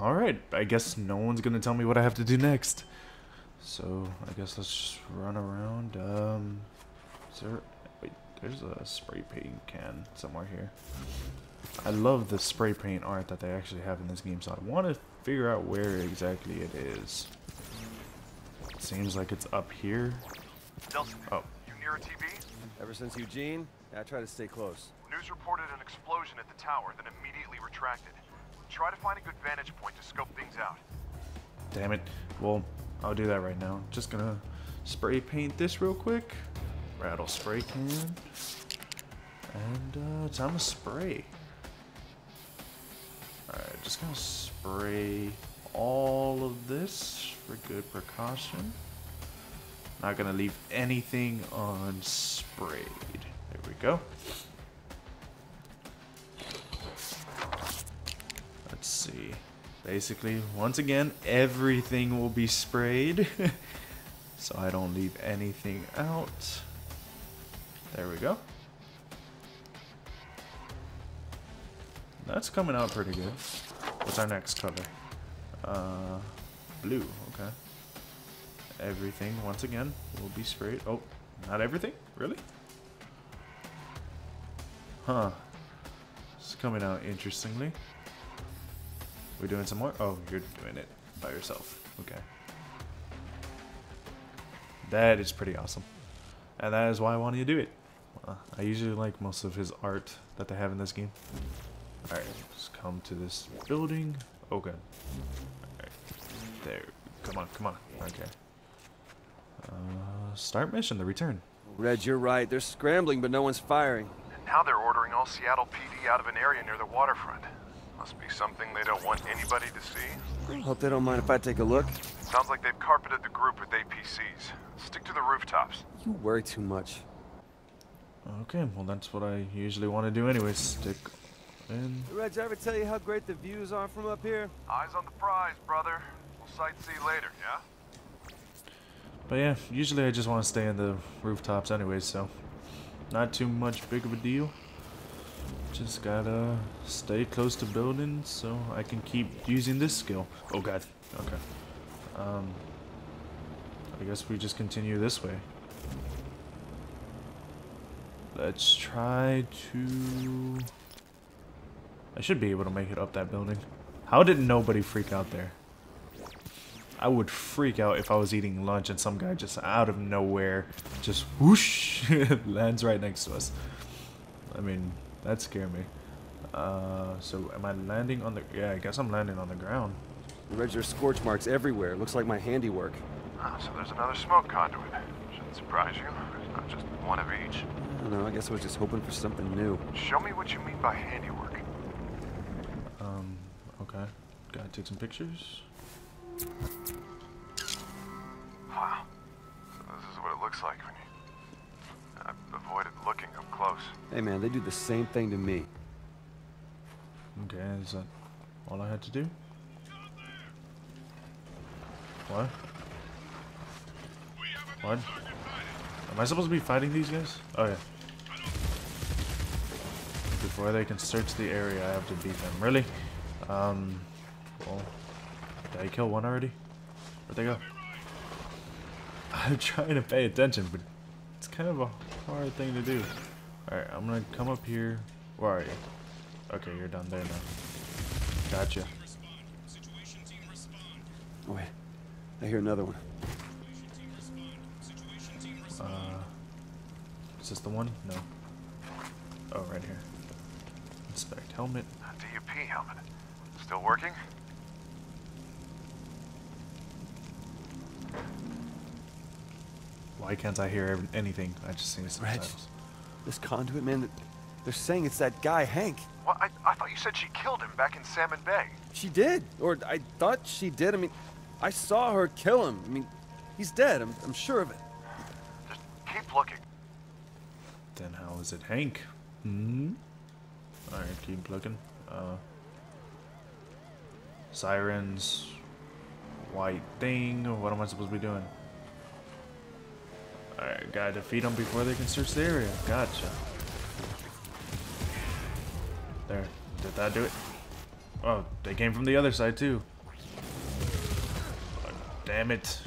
Alright, I guess no one's gonna tell me what I have to do next. So, I guess let's just run around. Um, is there... Wait, there's a spray paint can somewhere here. I love the spray paint art that they actually have in this game, so I want to figure out where exactly it is. It seems like it's up here. Delsin, Oh. you near a TV? Ever since Eugene, I try to stay close. News reported an explosion at the tower, then immediately retracted. Try to find a good vantage point to scope things out. Damn it. Well, I'll do that right now. Just gonna spray paint this real quick. Rattle spray can. And uh, time to spray. Alright, just gonna spray all of this for good precaution. Not gonna leave anything unsprayed. There we go. Let's see. Basically, once again, everything will be sprayed. so I don't leave anything out. There we go. That's coming out pretty good. What's our next color? Uh, blue, okay. Everything, once again, will be sprayed. Oh, not everything? Really? Huh. It's coming out interestingly. We're doing some more? Oh, you're doing it by yourself. Okay. That is pretty awesome. And that is why I wanted to do it. Uh, I usually like most of his art that they have in this game. Alright, let's come to this building. Okay. Alright. There. Come on, come on. Okay. Uh, start mission, the return. Red, you're right. They're scrambling, but no one's firing. And now they're ordering all Seattle PD out of an area near the waterfront. Must be something they don't want anybody to see. Hope they don't mind if I take a look. Sounds like they've carpeted the group with APCs. Stick to the rooftops. You worry too much. Okay, well that's what I usually want to do anyways. Stick in. Reg, I ever tell you how great the views are from up here? Eyes on the prize, brother. We'll sightsee later, yeah? But yeah, usually I just want to stay in the rooftops anyways, so not too much big of a deal. Just gotta stay close to buildings so I can keep using this skill. Oh god, okay. Um, I guess we just continue this way. Let's try to... I should be able to make it up that building. How did nobody freak out there? I would freak out if I was eating lunch and some guy just out of nowhere just whoosh lands right next to us. I mean, that scared me. Uh, so am I landing on the? Yeah, I guess I'm landing on the ground. Reg, there's scorch marks everywhere. Looks like my handiwork. Ah, so there's another smoke conduit. Shouldn't surprise you. There's not just one of each. I don't know. I guess I was just hoping for something new. Show me what you mean by handiwork. Um, okay. Gotta take some pictures. Wow. So this is what it looks like when you... I avoided looking up close. Hey, man, they do the same thing to me. Okay, is that all I had to do? What? What? Am I supposed to be fighting these guys? Oh yeah. Before they can search the area, I have to beat them. Really? Um. Well, did I kill one already? Where'd they go? I'm trying to pay attention, but it's kind of a hard thing to do. Alright, I'm gonna come up here. Where are you? Okay, you're down there now. Gotcha. Oh, wait. I hear another one. Uh, is this the one? No. Oh, right here. Inspect helmet. DUP helmet. Still working? Why can't I hear anything? I just see Reg. subtitles. This conduit, man, they're saying it's that guy, Hank. Well, I, I thought you said she killed him back in Salmon Bay. She did. Or I thought she did. I mean, I saw her kill him. I mean, he's dead. I'm, I'm sure of it. Just keep looking. Then how is it Hank? Hmm? Alright, keep looking. Uh, sirens. White thing. What am I supposed to be doing? Alright, gotta defeat them before they can search the area. Gotcha. There. Did that do it? Oh, they came from the other side too. Damn it.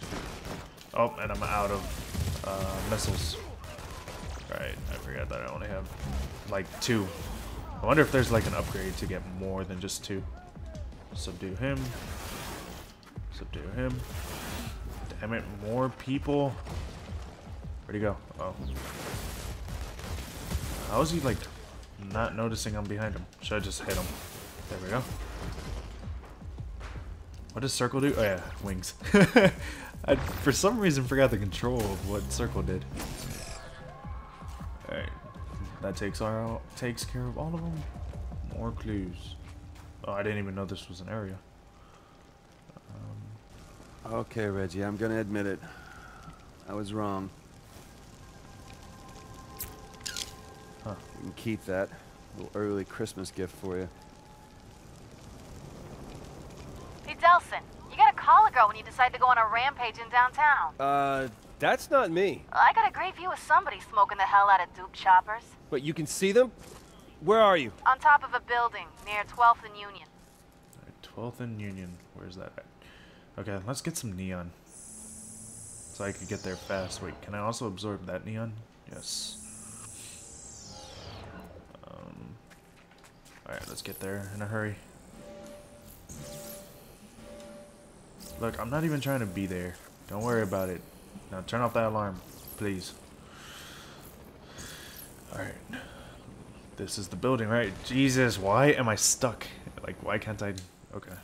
Oh, and I'm out of uh, missiles. Right, I forgot that I only have like two. I wonder if there's like an upgrade to get more than just two. Subdue him. Subdue him. Damn it, more people. Where'd he go? Oh. How is he like not noticing I'm behind him? Should I just hit him? There we go. What does circle do? Oh yeah, wings. I for some reason forgot the control of what circle did. Alright. That takes our takes care of all of them. More clues. Oh, I didn't even know this was an area. Um, okay, Reggie, I'm gonna admit it. I was wrong. Huh. You can keep that. A little early Christmas gift for you. Hey, Delsin, you gotta call a girl when you decide to go on a rampage in downtown. Uh, that's not me. I got a great view of somebody smoking the hell out of Duke choppers. But you can see them? Where are you? On top of a building near 12th and Union. Alright, 12th and Union. Where's that at? Okay, let's get some neon. So I could get there fast. Wait, can I also absorb that neon? Yes. Alright, let's get there in a hurry. Look, I'm not even trying to be there. Don't worry about it. Now turn off that alarm, please. Alright. This is the building, right? Jesus, why am I stuck? Like, why can't I... Okay.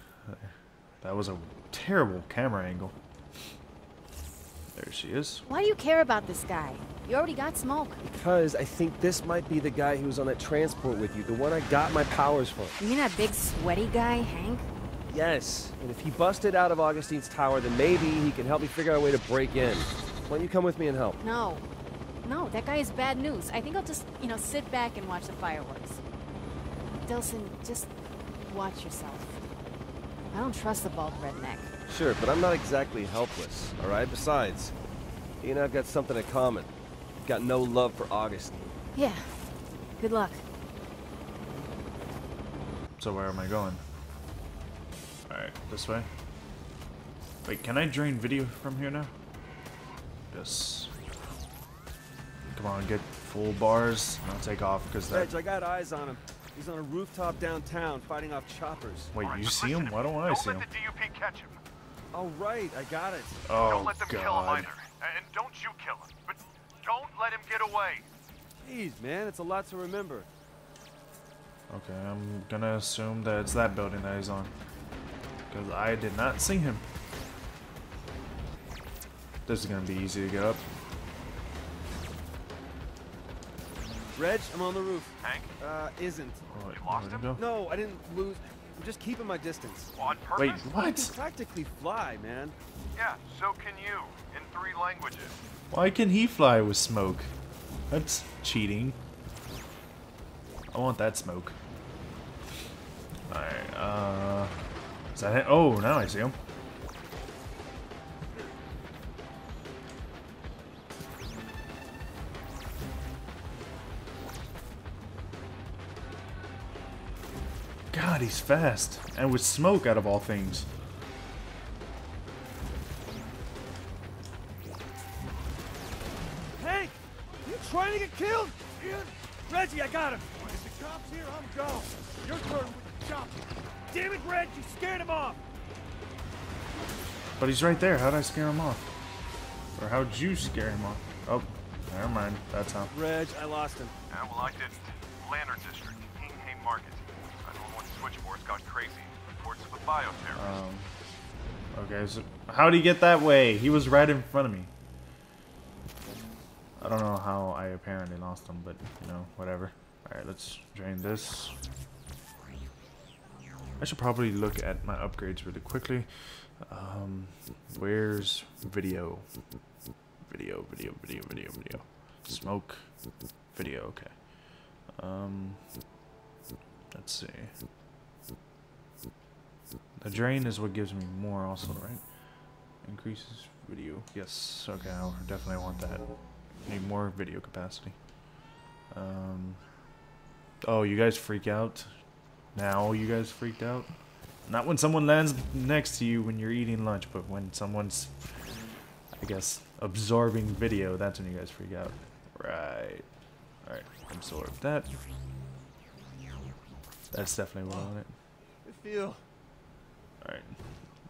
That was a terrible camera angle. There she is. Why do you care about this guy? You already got smoke. Because I think this might be the guy who was on that transport with you, the one I got my powers from. You mean that big sweaty guy, Hank? Yes, and if he busted out of Augustine's tower, then maybe he can help me figure out a way to break in. Why don't you come with me and help? No. No, that guy is bad news. I think I'll just, you know, sit back and watch the fireworks. Delsin, just watch yourself. I don't trust the bald redneck. Sure, but I'm not exactly helpless, alright? Besides, he and I've got something in common. Got no love for Augustine. Yeah. Good luck. So where am I going? Alright, this way. Wait, can I drain video from here now? Yes. Come on, get full bars. and I'll take off because that... Reg, I got eyes on him. He's on a rooftop downtown fighting off choppers. Wait, you see him? Why don't I don't let the DUP catch him. Oh, right, I got it. Oh, don't let them kill him God. either. And don't you kill him. But don't let him get away. Jeez, man, it's a lot to remember. Okay, I'm gonna assume that it's that building that he's on. Because I did not see him. This is gonna be easy to get up. Reg, I'm on the roof. Hank, Uh, isn't. Oh, wait, You lost where'd him? go? No, I didn't lose. I'm just keeping my distance. on purpose? Wait, I can practically fly, man. Yeah, so can you. In three languages. Why can he fly with smoke? That's cheating. I want that smoke. Alright, uh... Is that it? Oh, now I see him. He's fast. And with smoke out of all things. Hank! You trying to get killed? Ian? Reggie, I got him! If the cop's here, I'm gone. Your turn with the chopper. Damn it, Reg, you scared him off! But he's right there. How'd I scare him off? Or how'd you scare him off? Oh, never mind. That's how. Reg, I lost him. Yeah, well, I didn't. Lantern District, Kingham Market. 911 gone crazy. Reports of a bioterrorist. Um, okay, so how'd he get that way? He was right in front of me. I don't know how I apparently lost him, but, you know, whatever. Alright, let's drain this. I should probably look at my upgrades really quickly. Um, where's video? Video, video, video, video, video. Smoke, video, okay. Um, let's see. The drain is what gives me more also, right? Increases video. Yes, okay, I definitely want that. Need more video capacity. Um, oh, you guys freak out? Now you guys freaked out? Not when someone lands next to you when you're eating lunch, but when someone's, I guess, absorbing video, that's when you guys freak out. Right. Alright, absorb that. That's definitely what I want it. I feel. Alright.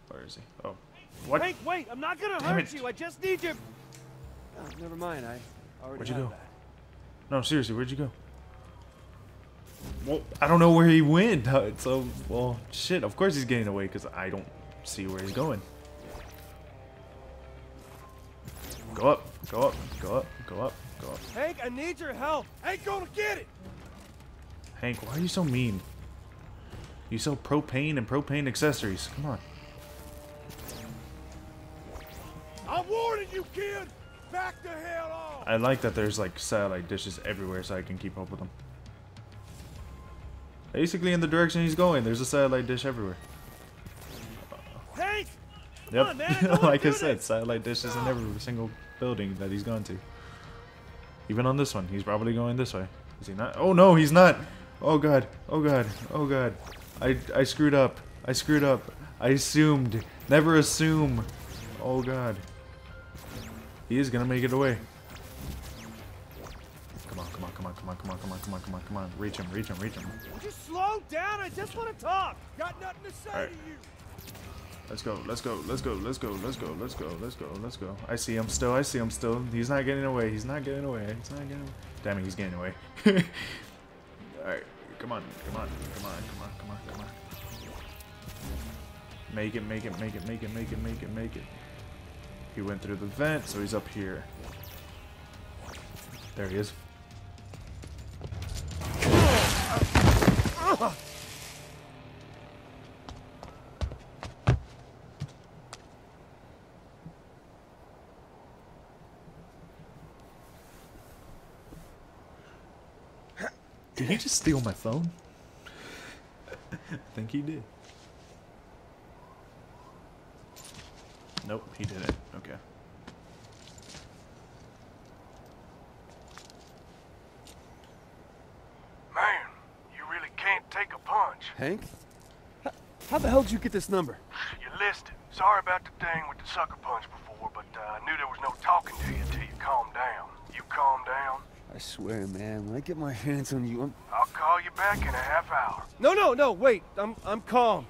Where is he? Oh. What? Wait, wait, I'm not gonna Damn hurt it. you. I just need your. Oh, never mind. I already Where'd you have go? that. No, seriously, where'd you go? Well, I don't know where he went. So, well, shit. Of course he's getting away because I don't see where he's going. Go up, go up, go up, go up, go up. Hank, I need your help. Ain't gonna get it. Hank, why are you so mean? You sell propane and propane accessories. Come on. I'm warning you, kid. Back the hell off. I like that there's like satellite dishes everywhere so I can keep up with them. Basically, in the direction he's going, there's a satellite dish everywhere. Hank, Yep. on, man, I like I said, this. satellite dishes in every single building that he's gone to. Even on this one, he's probably going this way. Is he not? Oh no, he's not. Oh god. Oh god. Oh god. I I screwed up. I screwed up. I assumed. Never assume. Oh god. He is gonna make it away. Come on, come on, come on, come on, come on, come on, come on, come on, come on. Reach him, reach him, reach him. just slow down. I just want to talk. Got nothing to say Alright. to you. Let's go, let's go, let's go, let's go, let's go, let's go, let's go, let's go. I see him still, I see him still. He's not getting away, he's not getting away, he's not getting away. Damn it, he's getting away. Alright, come on, come on, come on, come on, come on. Make it, make it, make it, make it, make it, make it, make it. He went through the vent, so he's up here. There he is. Did he just steal my phone? I think he did. Nope, he did it. Okay. Man, you really can't take a punch. Hank? How, how the hell did you get this number? You listed. Sorry about the thing with the sucker punch before, but uh, I knew there was no talking to you until you calmed down. You calm down, I swear, man, when I get my hands on you, I'm. I'll call you back in a half hour. No, no, no. Wait. I'm I'm calm.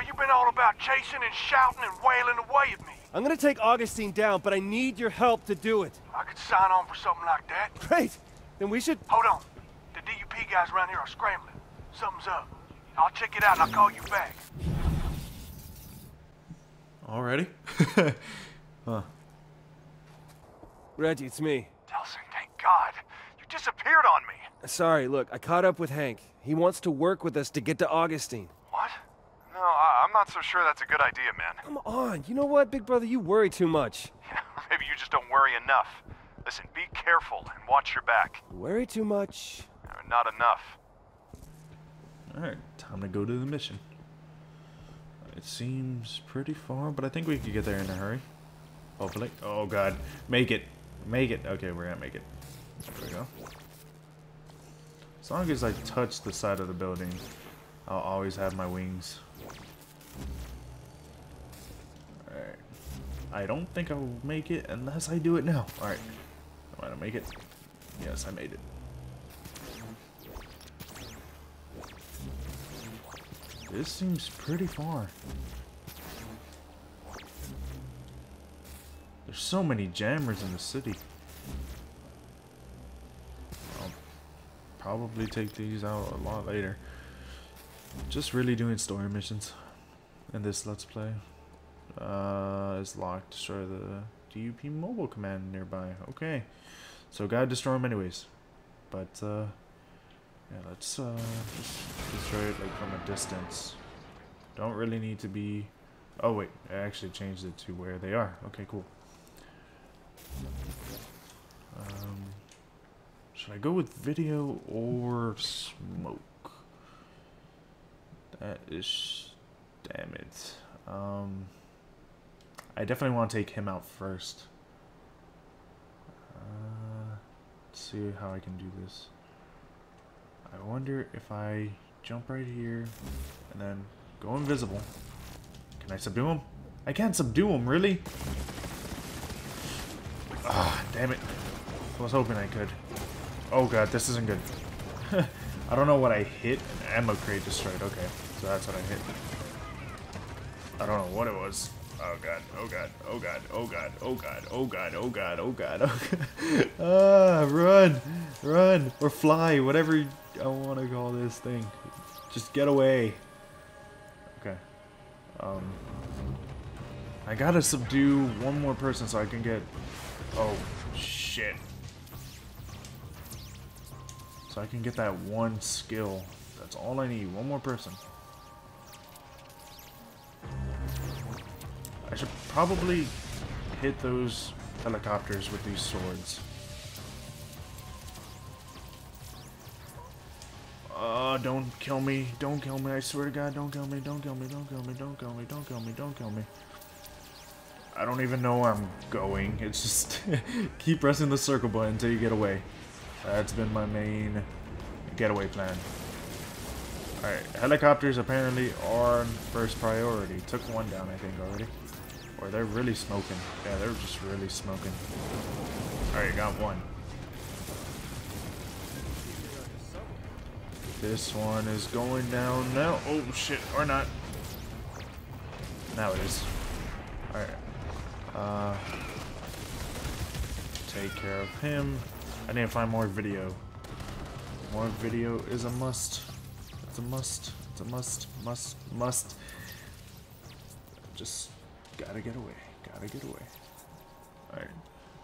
You sure? 'Cause so far you've been all about chasing and shouting and wailing away at me. I'm gonna take Augustine down, but I need your help to do it. I could sign on for something like that. Great. Then we should. Hold on. The DUP guys around here are scrambling. Something's up. I'll check it out and I'll call you back. Already? huh. Reggie, it's me. Delsin, thank God. You disappeared on me. Sorry. Look, I caught up with Hank. He wants to work with us to get to Augustine. What? No, I, I'm not so sure that's a good idea, man. Come on. You know what, big brother? You worry too much. Maybe you just don't worry enough. Listen, be careful and watch your back. Worry too much. Uh, Not enough. Alright, time to go to the mission. It seems pretty far, but I think we could get there in a hurry. Hopefully. Oh god. Make it. Make it. Okay, we're gonna make it. There we go. As long as I touch the side of the building, I'll always have my wings. Alright. I don't think I'll make it unless I do it now. Alright. Am I gonna make it? Yes, I made it. This seems pretty far. There's so many jammers in the city. I'll probably take these out a lot later. Just really doing story missions in this Let's Play. Uh, it's locked. Destroy the DUP mobile command nearby. Okay. So gotta destroy them anyways. But, uh, yeah, let's uh, just destroy it like from a distance. Don't really need to be. Oh wait, I actually changed it to where they are. Okay, cool. Um, should I go with video or smoke? That is, damn it. Um, I definitely want to take him out first. Uh, let's see how I can do this. I wonder if I jump right here and then go invisible. Can I subdue him? I can't subdue him, really? Ah, damn it. I was hoping I could. Oh god, this isn't good. I don't know what I hit. Ammo crate destroyed. Okay, so that's what I hit. I don't know what it was. Oh god, oh god, oh god, oh god, oh god, oh god, oh god, oh god, oh god. ah, run, run, or fly, whatever I want to call this thing. Just get away. Okay. Um. I gotta subdue one more person so I can get... Oh, shit. So I can get that one skill. That's all I need. One more person. I should probably hit those helicopters with these swords. Uh, don't kill me. Don't kill me. I swear to God, don't kill me. Don't kill me. Don't kill me. Don't kill me. Don't kill me. Don't kill me. I don't even know where I'm going. It's just keep pressing the circle button until you get away. That's been my main getaway plan. Alright, helicopters apparently are first priority. Took one down, I think, already. Or they're really smoking. Yeah, they're just really smoking. Alright, got one. This one is going down now. Oh, shit. Or not. Now it is. Alright. Uh, take care of him. I need to find more video. More video is a must. It's a must. It's a must. Must. Must. Just gotta get away. Gotta get away. Alright.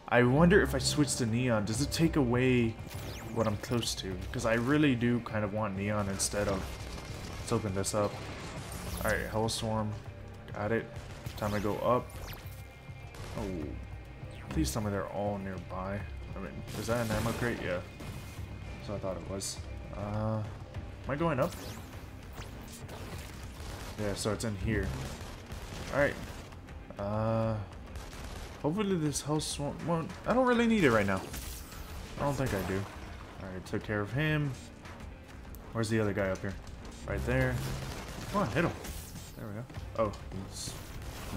I wonder if I switch to Neon, does it take away what I'm close to? Because I really do kind of want Neon instead of... Let's open this up. Alright, Hellstorm. Got it. Time to go up. Oh. Please tell me they're all nearby. I mean, is that an ammo crate? Yeah. So I thought it was. Uh, am I going up? Yeah, so it's in here. Alright. Uh, hopefully this house won't, won't... I don't really need it right now. I don't think I do. Alright, took care of him. Where's the other guy up here? Right there. Come on, hit him. There we go. Oh, he's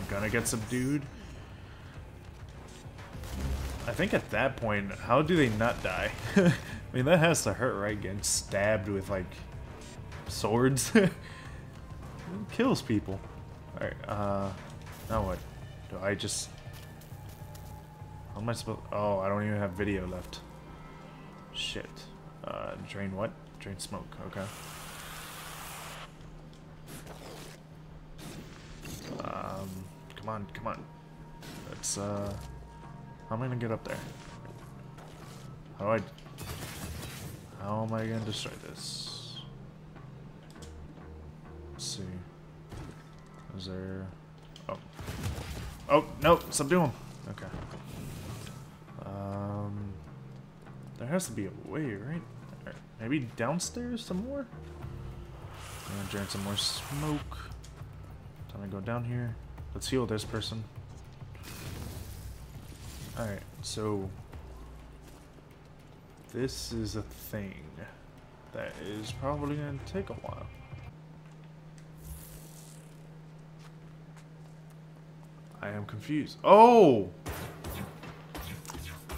gonna get subdued. I think at that point, how do they not die? I mean, that has to hurt, right? Getting stabbed with, like, swords. kills people. Alright, uh, now what? Do I just... How am I supposed... Oh, I don't even have video left. Shit. Uh, drain what? Drain smoke, okay. Um, come on, come on. Let's, uh... How am I gonna get up there? How do I... How am I gonna destroy this? Let's see. Is there... Oh. No! Subdue him! Okay. Um... There has to be a way, right? Maybe downstairs some more? I'm gonna drain some more smoke. Time to go down here. Let's heal this person. Alright, so this is a thing that is probably to take a while. I am confused. Oh!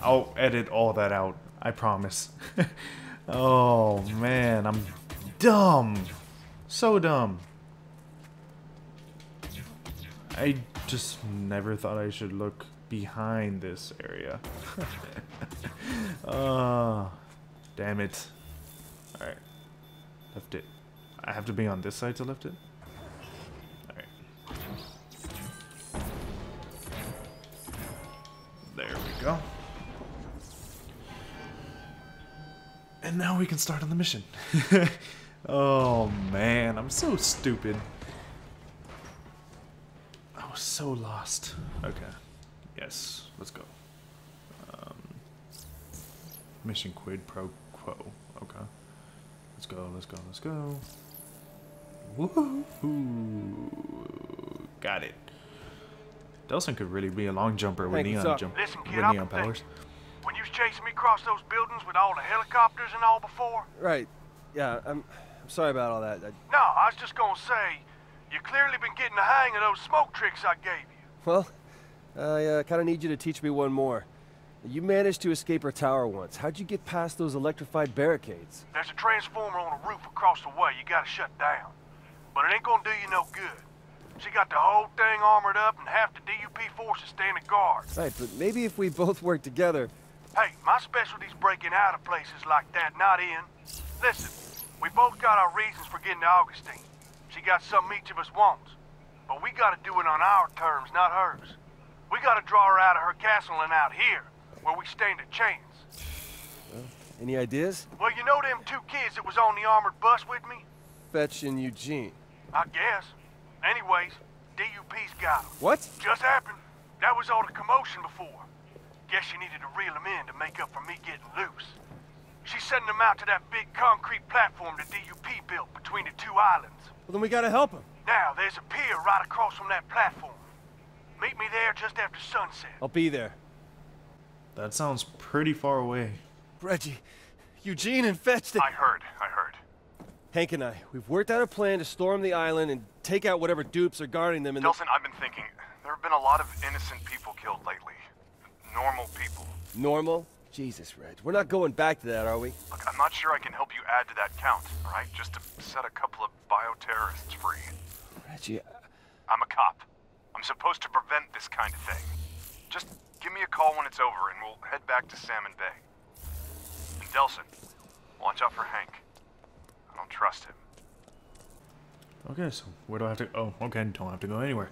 I'll edit all that out. I promise. oh, man. I'm dumb. So dumb. I just never thought I should look behind this area. oh, damn it. Alright. Left it. I have to be on this side to lift it? Go. And now we can start on the mission. oh man, I'm so stupid. I was so lost. Okay. Yes, let's go. Um, mission quid pro quo. Okay. Let's go, let's go, let's go. Woohoo! Got it. Delsin could really be a long jumper with neon jump Listen, kid, with neon thinking. powers. When you was chasing me across those buildings with all the helicopters and all before, Right. Yeah, I'm Sorry about all that. I, No, I was just gonna say, you clearly been getting the hang of those smoke tricks I gave you. well, I uh, kind of need you to teach me one more. You managed to escape our tower once. How'd you get past those electrified barricades? There's a transformer on a roof across the way you gotta shut down. But it ain't gonna do you no good. She got the whole thing armored up and half the DUP forces standing guard. Right, but maybe if we both work together. Hey, my specialty's breaking out of places like that, not in. Listen, we both got our reasons for getting to Augustine. She got something each of us wants. But we gotta do it on our terms, not hers. We gotta draw her out of her castle and out here, where we stand a chance. Any ideas? Well, you know them two kids that was on the armored bus with me? Fetch and Eugene. I guess. Anyways, DUP's got 'em. What? Just happened. That was all the commotion before. Guess she needed to reel 'em in to make up for me getting loose. She's sending them out to that big concrete platform the DUP built between the two islands. Well, then we gotta help him. Now, there's a pier right across from that platform. Meet me there just after sunset. I'll be there. That sounds pretty far away. Reggie, Eugene and Fetch. They... I heard, I heard. Hank and I, we've worked out a plan to storm the island and take out whatever dupes are guarding them. And Delsin, I've been thinking. There have been a lot of innocent people killed lately. Normal people. normal. Jesus, Reg, we're not going back to that, are we? Look, I'm not sure I can help you add to that count, all right? Just to set a couple of bioterrorists free. Reggie, uh, I'm a cop. I'm supposed to prevent this kind of thing. Just give me a call when it's over and we'll head back to Salmon Bay. And Delsin, watch out for Hank. I don't trust him. Okay, so where do I have to? Oh, okay, don't have to go anywhere.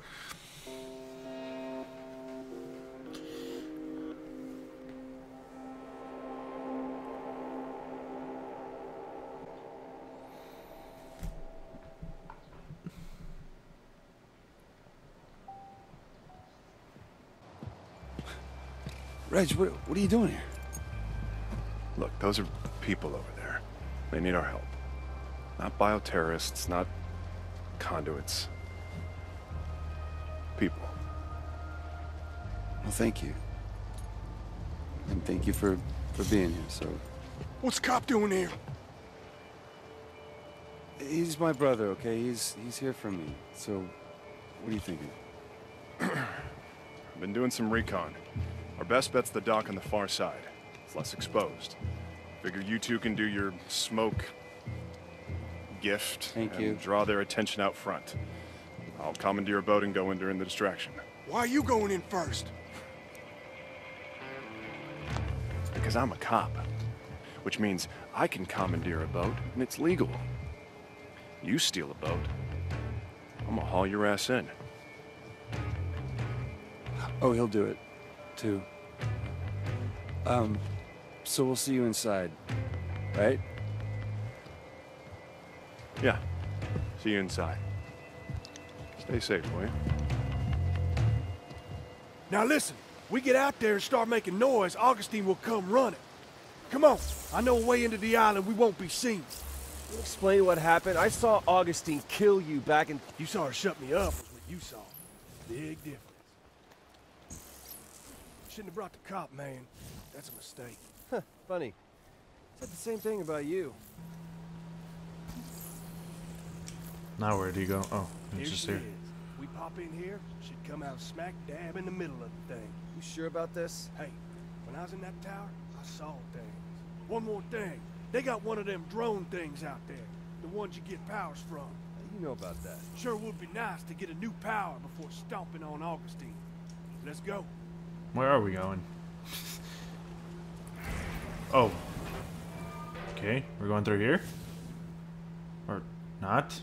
Reg, what, what are you doing here? Look, those are people over there. They need our help. Not bioterrorists, not conduits. People. Well, thank you. And thank you for, for being here, so... What's Cop doing here? He's my brother, okay? He's, he's here for me. So, what are you thinking? I've been doing some recon. Our best bet's the dock on the far side. It's less exposed. Figure you two can do your smoke gift Thank and you. draw their attention out front. I'll commandeer a boat and go in during the distraction. Why are you going in first? Because I'm a cop. Which means I can commandeer a boat, and it's legal. You steal a boat, I'm gonna haul your ass in. Oh, he'll do it, too. Um, so we'll see you inside, right? Yeah. See you inside. Stay safe, will you? Now listen, we get out there and start making noise, Augustine will come running. Come on, I know a way into the island we won't be seen. Explain what happened. I saw Augustine kill you back in. You saw her shut me up was what you saw. Big difference. Shouldn't have brought the cop, man. That's a mistake. Huh, funny. Said the same thing about you. Now where do you go? Oh, Here it's just she here. is. We pop in here, she'd come out smack dab in the middle of the thing. You sure about this? Hey, when I was in that tower, I saw things. One more thing. They got one of them drone things out there. The ones you get powers from. You know about that. Sure would be nice to get a new power before stomping on Augustine. Let's go. Where are we going? oh. Okay, we're going through here? Or not?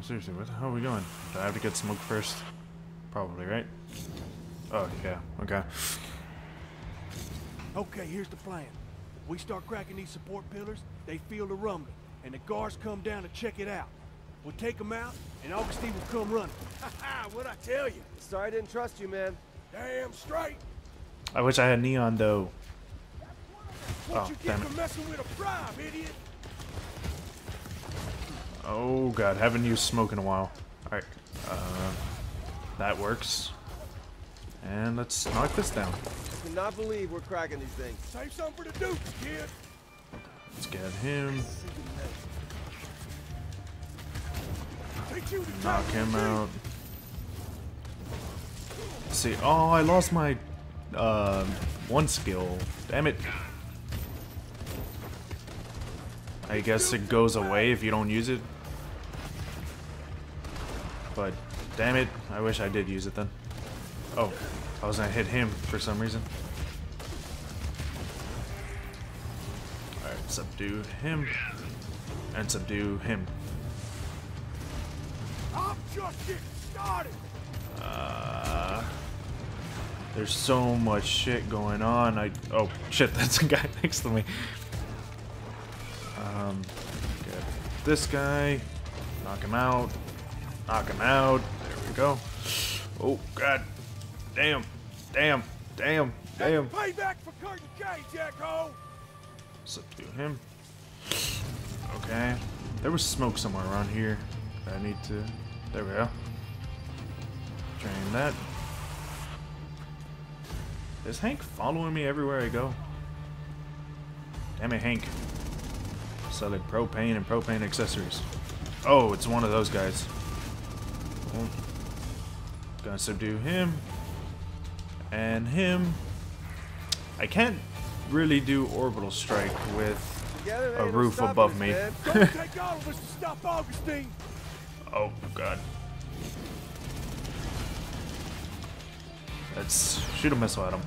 No, seriously, what the hell are we going? Do I have to get smoke first? Probably, right? Oh, yeah, okay. Okay, here's the plan. We start cracking these support pillars, they feel the rumbling, and the guards come down to check it out. We'll take them out, and Augustine will come running. Ha ha, what'd I tell you? Sorry I didn't trust you, man. Damn straight. I wish I had neon, though. What Oh, you get for messing with a bribe, idiot? Oh, God, haven't used smoke in a while. Alright, uh, that works. And let's knock this down. I cannot believe we're cracking these things. Save some for the dukes, kid. Let's get him. Take you to Knock him out. Let's see. Oh, I lost my uh, one skill. Damn it. I guess it goes away if you don't use it. But damn it, I wish I did use it then. Oh, I was gonna hit him for some reason. Alright, subdue him. And subdue him. I'm just getting started. Uh, there's so much shit going on. I oh shit, that's a guy next to me. Um, this guy, knock him out, knock him out. There we go. Oh god, damn, damn, damn, damn. Payback for Curdun Cay, Jacko. Subdue him. Okay, there was smoke somewhere around here. I need to. There we go. Drain that. Is Hank following me everywhere I go? Damn it, Hank. Selling propane and propane accessories. Oh, it's one of those guys. Gonna subdue him. And him. I can't really do orbital strike with a roof above me. Oh god. Let's shoot a missile at him.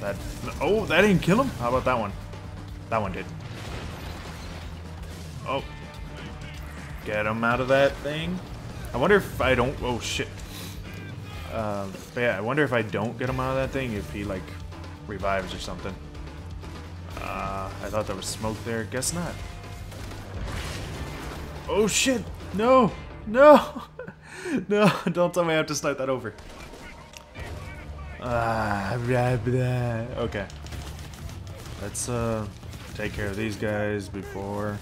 That oh, that didn't kill him. How about that one? That one did. Oh, get him out of that thing. I wonder if I don't. Oh shit. Um, yeah, I wonder if I don't get him out of that thing, if he like revives or something. Uh, I thought there was smoke there. Guess not. Oh shit! No! No! no! Don't tell me I have to start that over. Ah, blah, blah. Okay. Let's uh take care of these guys before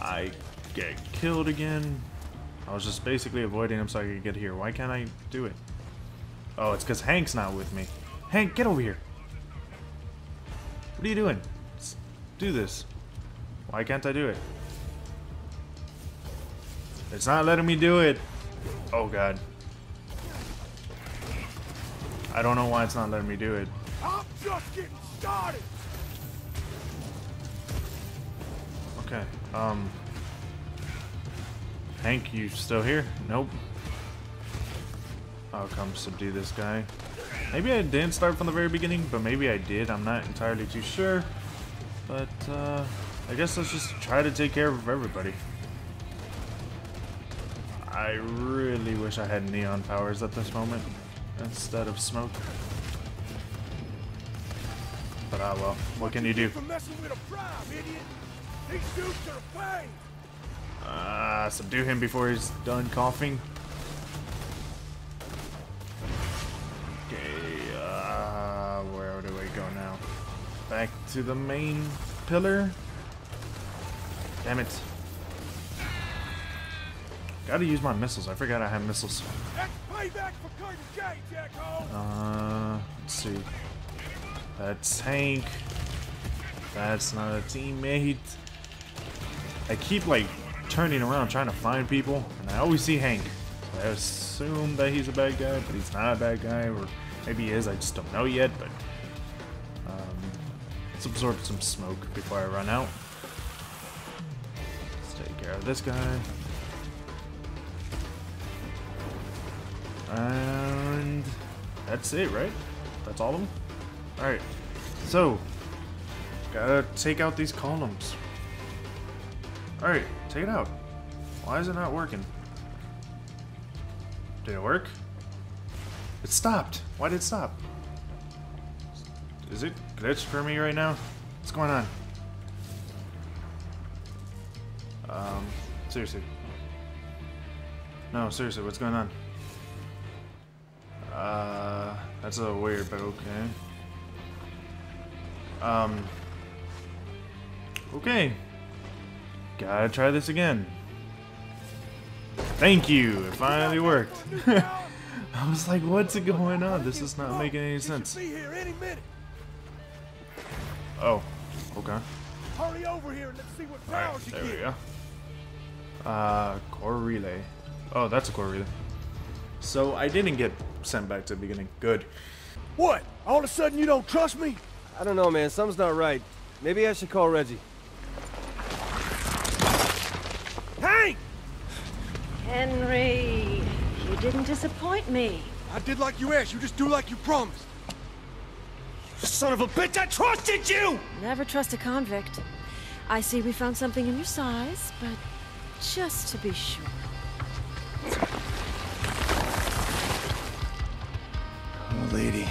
I get killed again. I was just basically avoiding them so I could get here. Why can't I do it? Oh, it's because Hank's not with me. Hank, get over here. What are you doing? Let's do this. Why can't I do it? It's not letting me do it. Oh god. I don't know why it's not letting me do it. I'm just getting started. Okay. Um. Hank, you still here? Nope. I'll come subdue this guy. Maybe I didn't start from the very beginning, but maybe I did. I'm not entirely too sure. But, uh, I guess let's just try to take care of everybody. I really wish I had neon powers at this moment instead of smoke. But ah well, what can you do? For messing with a prime, idiot. These dudes are a pain. Ah, subdue him before he's done coughing. Okay, uh, where do we go now? Back to the main pillar? Damn it. Gotta use my missiles. I forgot I have missiles. That's payback for Curdun Cay, Jacko. Uh, let's see. That's Hank. That's not a teammate. I keep like turning around trying to find people, and I always see Hank. So I assume that he's a bad guy, but he's not a bad guy, or maybe he is. I just don't know yet. But um, let's absorb some smoke before I run out. Let's take care of this guy. And that's it, right? That's all of them? Alright. So, gotta take out these columns. Alright, take it out. Why is it not working? Did it work? It stopped. Why did it stop? Is it glitched for me right now? What's going on? Um, seriously. No, seriously, what's going on? Uh, that's a little weird, but okay. Um, okay. Gotta try this again. Thank you, it finally worked. I was like, what's going on? This is not making any sense. Be here any minute. Oh, okay. Hurry over here and let's see what Alright, powers you there we go. Uh, core relay. Oh, that's a core relay. So I didn't get sent back to the beginning. Good. What? All of a sudden you don't trust me? I don't know, man. Something's not right. Maybe I should call Reggie. Henry, you didn't disappoint me. I did like you asked. You just do like you promised. You son of a bitch! I trusted you! Never trust a convict. I see we found something in your size, but just to be sure. Oh, lady.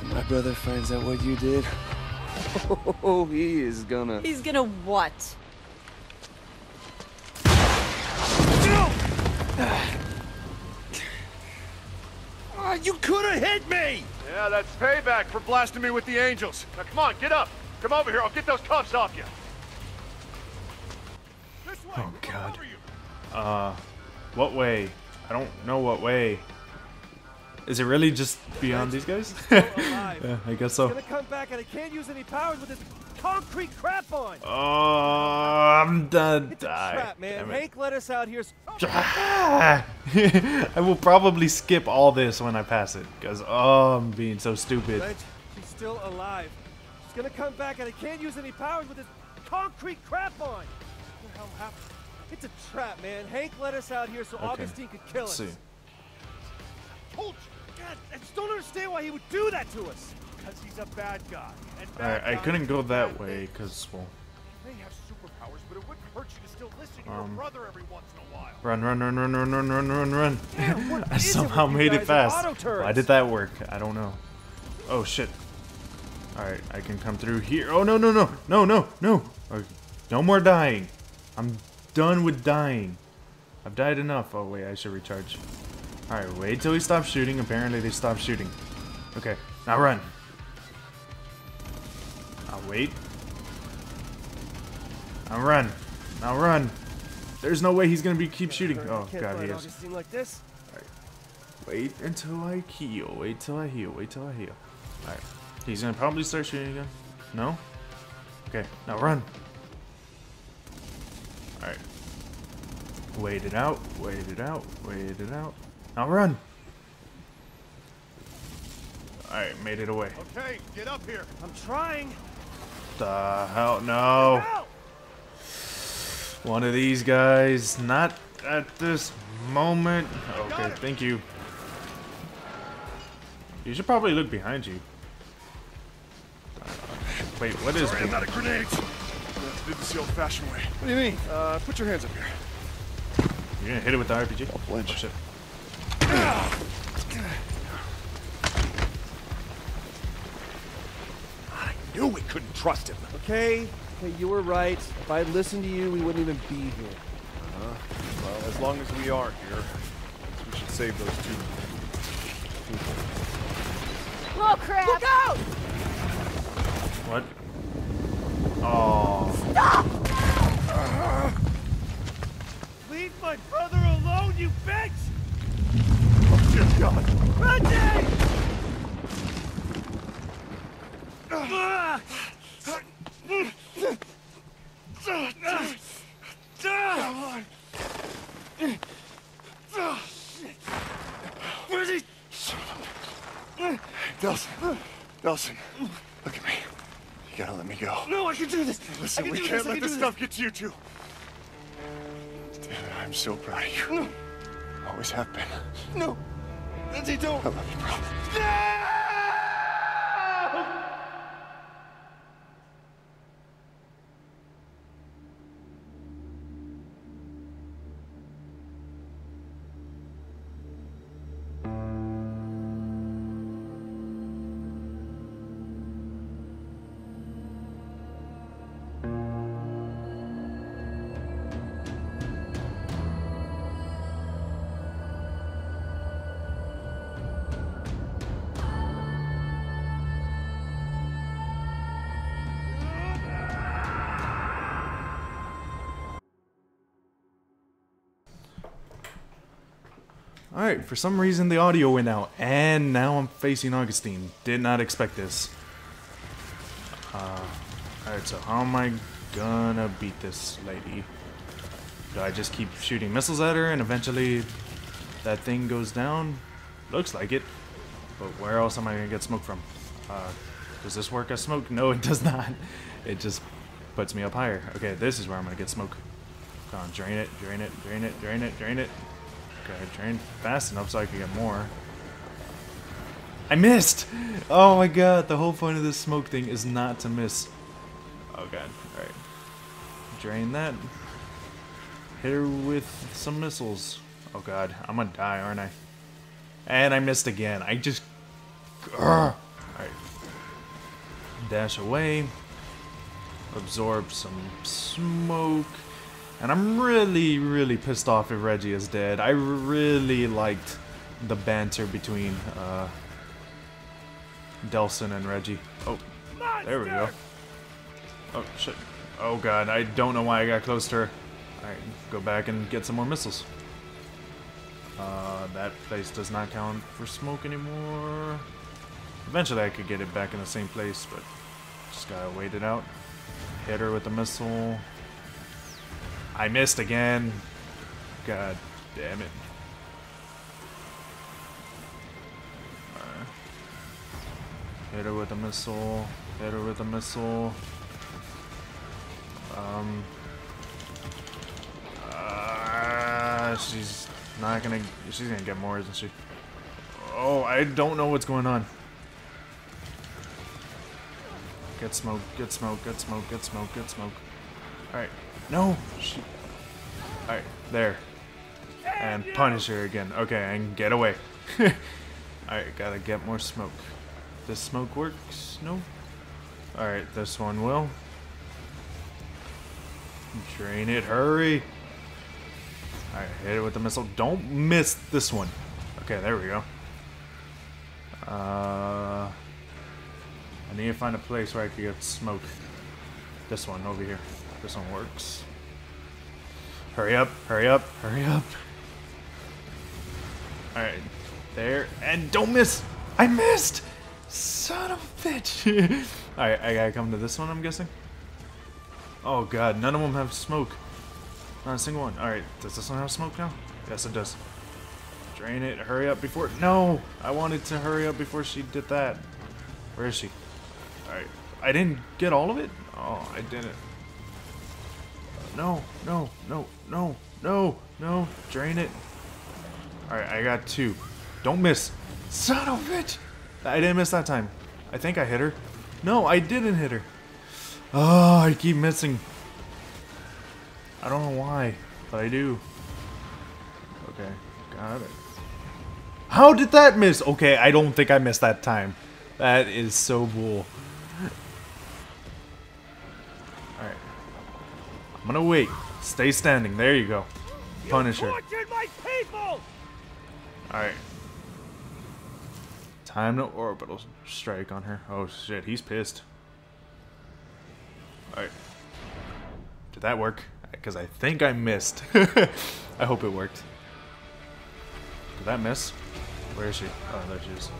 When my brother finds out what you did, oh, he is gonna. He's gonna what? You could have hit me! Yeah, that's payback for blasting me with the angels. Now come on, get up. Come over here. I'll get those cuffs off you. Oh, God. Uh, what way? I don't know what way. Is it really just beyond these guys? yeah, I guess It's so. Gonna come back and I can't use any powers with this concrete crap on. Oh, I'm done. It's a trap, man. Hank let us out here. I will probably skip all this when I pass it, because oh, I'm being so stupid. She's still alive. She's gonna come back and I can't use any powers with this concrete crap on. What the hell happened? It's a trap, man. Hank let us out here so Okay, Augustine could kill Let's us. see. Told you. God, I just don't understand why he would do that to us. Because he's a bad guy. And bad Alright, I couldn't go that way, because, well, You may have superpowers, but it wouldn't hurt you to still listen to your Um, brother every once in a while. run, run, run, run, run, run, run, run, run. I is it somehow made it fast. Why did that work? I don't know. Oh, shit. Alright, I can come through here. Oh, no, no, no. No, no, no. Okay, No more dying. I'm done with dying. I've died enough. Oh, wait, I should recharge. Alright, wait till he stops shooting. Apparently, they stopped shooting. Okay, now run. I'll wait. Now run. Now run. There's no way he's gonna be keep shooting. Oh god, find he is. Like this. Wait until I heal. Wait till I heal. Wait till I heal. Alright. He's gonna probably start shooting again. No? Okay, now run. Alright. Wait it out. Wait it out. Wait it out. Now run. Alright, made it away. Okay, get up here. I'm trying. The hell? No. Help! One of these guys. Not at this moment. Okay, thank you. You should probably look behind you. Uh, wait, what is Sorry, I'm it? out of grenades. You have this the old-fashioned way. What do you mean? Uh, put your hands up here. You're gonna hit it with the RPG? I'll flinch. Oh, knew we couldn't trust him. Okay, okay, you were right. If I had listened to you, we wouldn't even be here. Uh-huh. Well, as long as we are here, we should save those two. people. Oh, crap! Look out! What? Oh. Stop! Leave my brother alone, you bitch! Oh, dear God. Delsin. Delsin. Look at me. You gotta let me go. No, I can do this! Listen, can we can't this, let can this stuff get to you two. David, I'm so proud of you. Always have been. No! Reggie, don't! I love you, bro. Alright, for some reason the audio went out, and now I'm facing Augustine. Did not expect this. Uh, Alright, so how am I gonna beat this lady? Do I just keep shooting missiles at her and eventually that thing goes down? Looks like it. But where else am I gonna get smoke from? Uh, does this work as smoke? No, it does not. It just puts me up higher. Okay, this is where I'm gonna get smoke. Come on, drain it, drain it, drain it, drain it, drain it. Okay, drain fast enough so I can get more. I missed! Oh my god, the whole point of this smoke thing is not to miss. Oh god, alright. Drain that. Hit her with some missiles. Oh god, I'm gonna die, aren't I? And I missed again. I just... Alright. Dash away. Absorb some smoke. And I'm really, really pissed off if Reggie is dead. I really liked the banter between uh, Delsin and Reggie. Oh, there we go. Oh, shit. Oh, God. I don't know why I got close to her. Alright, go back and get some more missiles. Uh, that place does not count for smoke anymore. Eventually I could get it back in the same place, but just gotta wait it out. Hit her with a missile. I missed again. God damn it. Hit her with a missile. Hit her with a missile. Um. Uh, she's not gonna. She's gonna get more, isn't she? Oh, I don't know what's going on. Get smoke, get smoke, get smoke, get smoke, get smoke. Alright. No! She... Alright, there. And punish her again. Okay, and get away. Alright, gotta get more smoke. This smoke works? No? Alright, this one will. Drain it, hurry! Alright, hit it with the missile. Don't miss this one. Okay, there we go. Uh, I need to find a place where I can get smoke. This one over here. This one works. Hurry up, hurry up, hurry up. Alright, there. And don't miss! I missed! Son of a bitch! Alright, I gotta come to this one, I'm guessing. Oh god, none of them have smoke. Not a single one. Alright, does this one have smoke now? Yes, it does. Drain it, hurry up before- No! I wanted to hurry up before she did that. Where is she? Alright, I didn't get all of it? Oh, I didn't. No, no, no, no, no, no. Drain it. Alright, I got two. Don't miss. Son of a bitch! I didn't miss that time. I think I hit her. No, I didn't hit her. Oh, I keep missing. I don't know why, but I do. Okay, got it. How did that miss? Okay, I don't think I missed that time. That is so bull. Alright. I'm gonna wait. Stay standing. There you go. Punish her. Alright. Time to orbital strike on her. Oh shit, he's pissed. Alright. Did that work? Because I think I missed. I hope it worked. Did that miss? Where is she? Oh, there she is.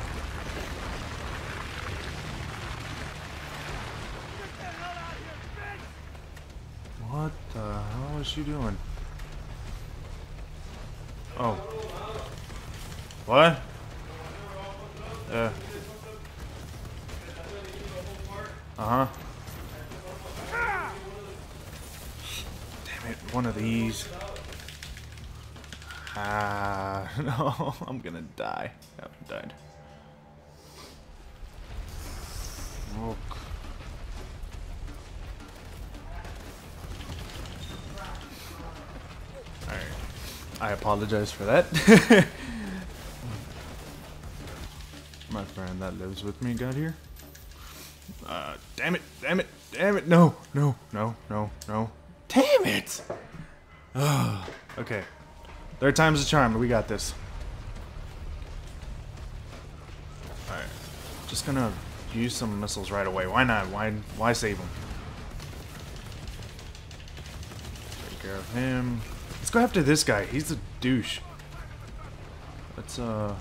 what the hell is she doing? Oh. What? Yeah. Uh-huh. Damn it, one of these. Ah, no, I'm gonna die. Yep, died. Look. I apologize for that. My friend that lives with me got here. Uh, damn it, damn it, damn it, no, no, no, no, no. Damn it! Oh, okay. Third time's a charm, we got this. Alright. Just gonna use some missiles right away. Why not? Why why save them? Take care of him. Go after this guy. He's a douche. Let's uh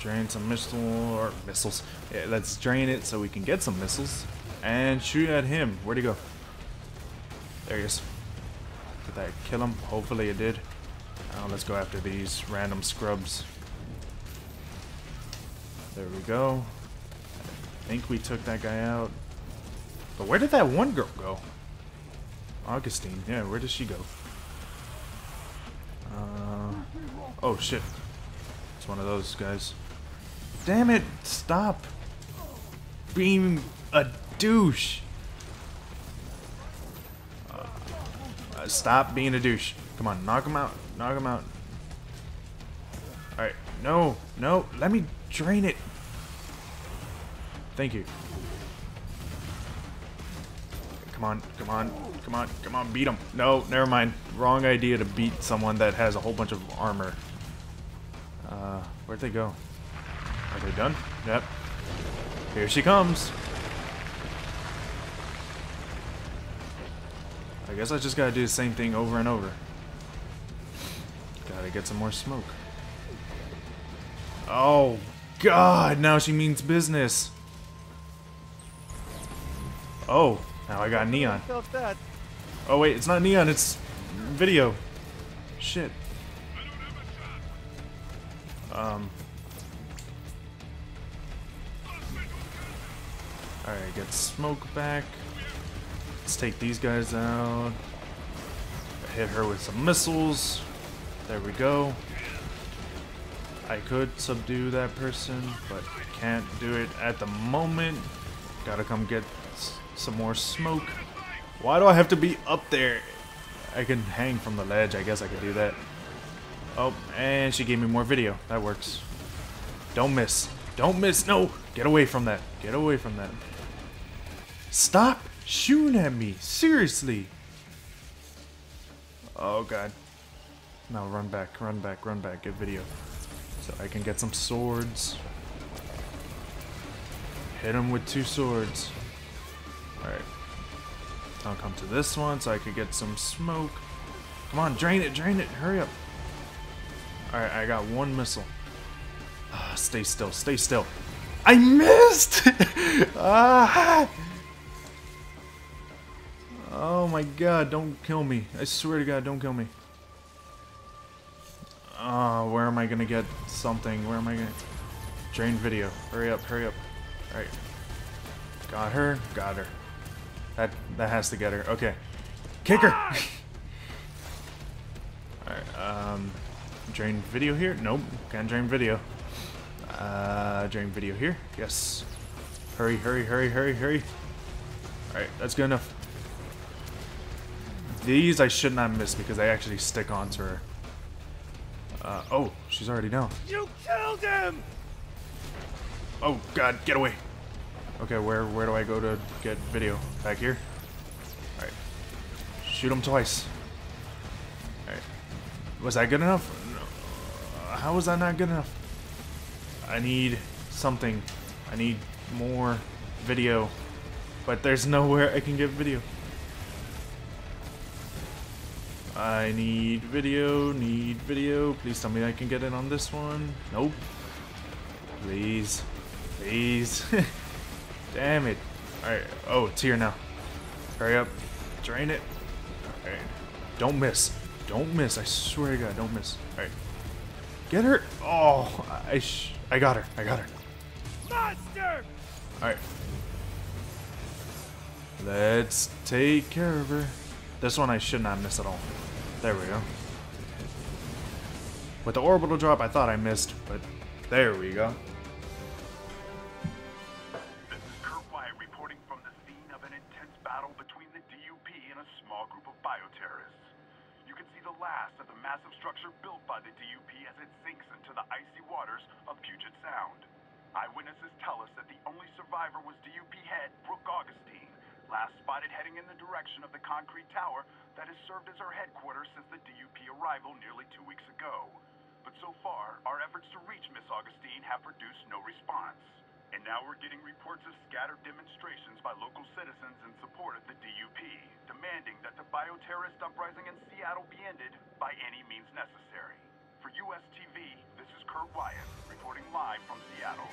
Drain some missile or missiles. Yeah, let's drain it so we can get some missiles and shoot at him. Where'd he go? There he is. Did that kill him? Hopefully it did. Now let's go after these random scrubs. There we go. I think we took that guy out. But where did that one girl go? Augustine. Yeah, where did she go? Oh shit. It's one of those guys. Damn it! Stop being a douche. Uh, uh, stop being a douche. Come on, knock him out. Knock him out. Alright. No, no. Let me drain it. Thank you. Come on, come on, come on, come on, beat him. No, never mind. Wrong idea to beat someone that has a whole bunch of armor. Uh, where'd they go? Are they done? Yep. Here she comes. I guess I just gotta do the same thing over and over. Gotta get some more smoke. Oh, God, now she means business. Oh, now I got neon. Felt that. Oh wait, it's not neon, it's video. Shit. Um. Alright, get smoke back. Let's take these guys out. Hit her with some missiles. There we go. I could subdue that person, but I can't do it at the moment. Gotta come get some more smoke. Why do I have to be up there? I can hang from the ledge. I guess I could do that. Oh, and she gave me more video. That works. Don't miss. Don't miss. No! Get away from that. Get away from that. Stop shooting at me. Seriously. Oh, God. Now run back, run back, run back. Get video. So I can get some swords. Hit him with two swords. Alright. I'll come to this one so I could get some smoke. Come on, drain it, drain it, hurry up. Alright, I got one missile. Ah, stay still, stay still. I missed! ah! Oh my god, don't kill me. I swear to god, don't kill me. Oh, where am I gonna get something? Where am I gonna... Drain video. Hurry up, hurry up. Alright. Got her, got her. That that has to get her. Okay. Kick her! Alright, um... Drain video here? Nope, can't drain video. Uh, drain video here? Yes. Hurry, hurry, hurry, hurry, hurry. Alright, that's good enough. These I should not miss because I actually stick onto her. Uh, oh, she's already down. You killed him! Oh god, get away. Okay, where where do I go to get video? Back here? Alright. Shoot him twice. Alright. Was that good enough? How was that not good enough? I need something. I need more video. But there's nowhere I can get video. I need video, need video. Please tell me I can get in on this one. Nope. Please. Please. Damn it. Alright. Oh, it's here now. Hurry up. Drain it. Alright. Don't miss. Don't miss. I swear to God, don't miss. Alright. Get her. Oh, I sh I got her. I got her. Monster! Alright. Let's take care of her. This one I should not miss at all. There we go. With the orbital drop, I thought I missed, but there we go. Survivor was DUP head Brooke Augustine, last spotted heading in the direction of the concrete tower that has served as her headquarters since the DUP arrival nearly two weeks ago. But so far, our efforts to reach Miss Augustine have produced no response. And now we're getting reports of scattered demonstrations by local citizens in support of the DUP, demanding that the bioterrorist uprising in Seattle be ended by any means necessary. For US TV, this is Kurt Wyatt, reporting live from Seattle.